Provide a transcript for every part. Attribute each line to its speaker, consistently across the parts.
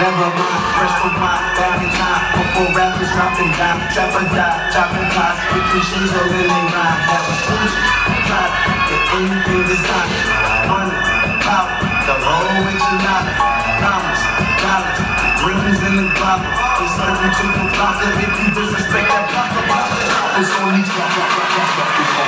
Speaker 1: Never mind, press for mine, back in time. Before rappers dropping dime, trap or die, chopping pies. With cliches all in they rhyme. That was Gucci, Prada, get anything designed. Money, power, the whole enchilada. Commas, dollars, dreams in the bottle. It's open to the plaza if you disrespect that plaza. It's only drop, drop, drop, drop, drop.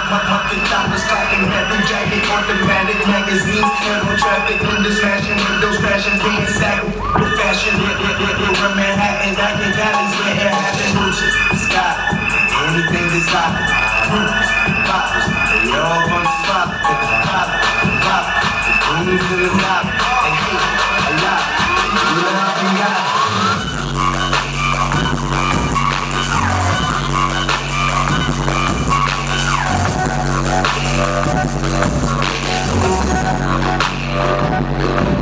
Speaker 1: Packing, muck, muck, muck, the chopper stacking, metal jacket, automatic magazines, aero traffic, window smashing, window smashing, being sacked with fashion, hit, hit, hit, hit, from Manhattan, back in Cali's where it happened, Gucci, Scott, anything designer, Bruce, Poppers, they all gonna swap, Thank you.